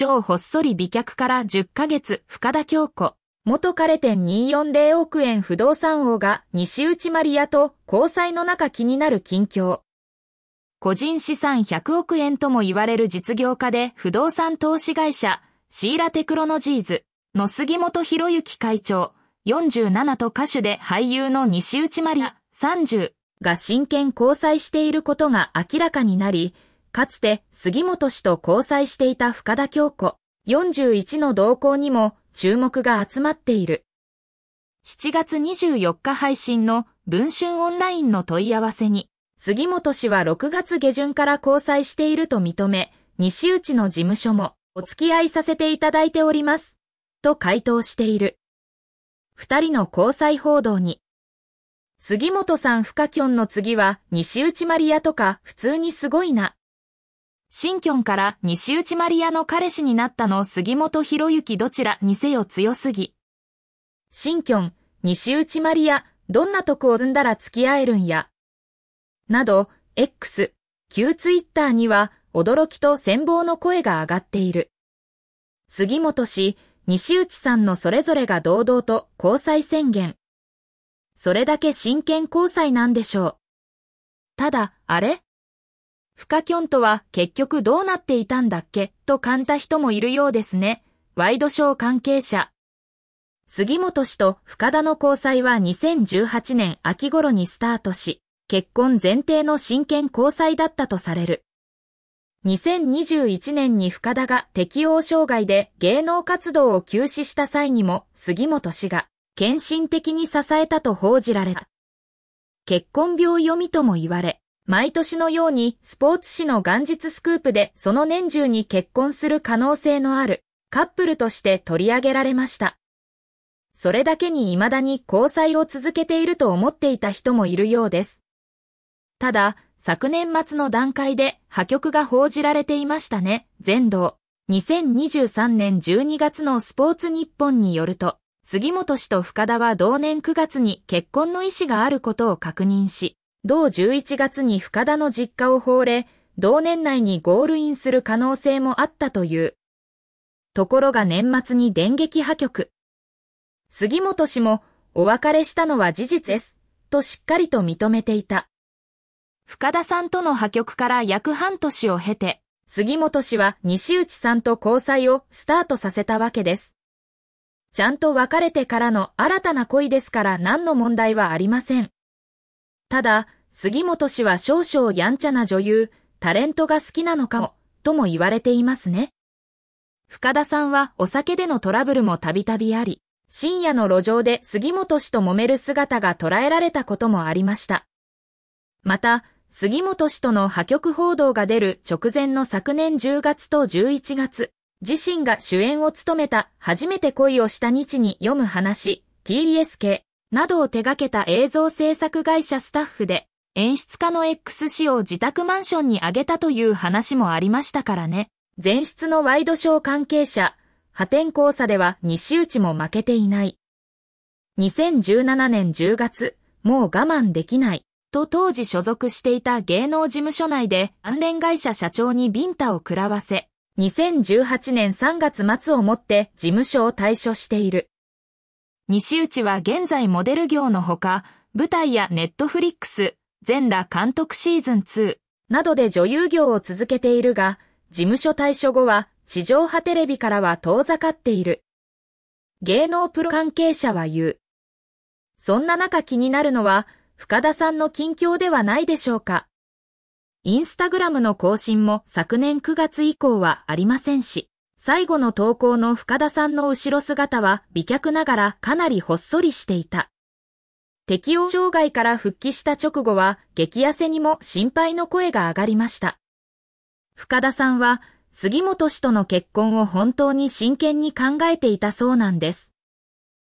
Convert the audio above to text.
超ほっそり美脚から10ヶ月深田京子。元彼店240億円不動産王が西内マリアと交際の中気になる近況。個人資産100億円とも言われる実業家で不動産投資会社シーラテクロノジーズの杉本博之会長47と歌手で俳優の西内マリア30が真剣交際していることが明らかになり、かつて杉本氏と交際していた深田京子41の動向にも注目が集まっている。7月24日配信の文春オンラインの問い合わせに、杉本氏は6月下旬から交際していると認め、西内の事務所もお付き合いさせていただいております。と回答している。二人の交際報道に。杉本さん深きょんの次は西内マリアとか普通にすごいな。新きょんから西内マリアの彼氏になったの杉本博之どちらにせよ強すぎ。新きょん、西内マリア、どんな徳を積んだら付き合えるんや。など、X、旧ツイッターには驚きと羨望の声が上がっている。杉本氏、西内さんのそれぞれが堂々と交際宣言。それだけ真剣交際なんでしょう。ただ、あれ？深キョンとは結局どうなっていたんだっけ？と感じた人もいるようですね。ワイドショー関係者。杉本氏と深田の交際は2018年秋頃にスタートし、結婚前提の真剣交際だったとされる。2021年に深田が適応障害で芸能活動を休止した際にも杉本氏が献身的に支えたと報じられた。結婚病読みとも言われ、毎年のようにスポーツ紙の元日スクープでその年中に結婚する可能性のあるカップルとして取り上げられました。それだけに未だに交際を続けていると思っていた人もいるようです。ただ、昨年末の段階で破局が報じられていましたね、全道。2023年12月のスポーツ日本によると、杉本氏と深田は同年9月に結婚の意思があることを確認し、同11月に深田の実家を放れ、同年内にゴールインする可能性もあったという。ところが年末に電撃破局。杉本氏も、お別れしたのは事実です、としっかりと認めていた。深田さんとの破局から約半年を経て、杉本氏は西内さんと交際をスタートさせたわけです。ちゃんと別れてからの新たな恋ですから何の問題はありません。ただ、杉本氏は少々やんちゃな女優、タレントが好きなのかも、とも言われていますね。深田さんはお酒でのトラブルもたびたびあり、深夜の路上で杉本氏と揉める姿が捉えられたこともありました。また、杉本氏との破局報道が出る直前の昨年10月と11月、自身が主演を務めた初めて恋をした日に読む話、TSK などを手掛けた映像制作会社スタッフで、演出家の X 氏を自宅マンションに挙げたという話もありましたからね。前出のワイドショー関係者、破天荒さでは西内も負けていない。2017年10月、もう我慢できない。と当時所属していた芸能事務所内で関連会社社長にビンタを食らわせ、2018年3月末をもって事務所を退所している。西内は現在モデル業のほか、舞台やネットフリックス、全裸監督シーズン2などで女優業を続けているが、事務所退所後は地上波テレビからは遠ざかっている。芸能プロ関係者は言う。そんな中気になるのは、深田さんの近況ではないでしょうか。インスタグラムの更新も昨年9月以降はありませんし、最後の投稿の深田さんの後ろ姿は美脚ながらかなりほっそりしていた。適応障害から復帰した直後は激痩せにも心配の声が上がりました。深田さんは杉本氏との結婚を本当に真剣に考えていたそうなんです。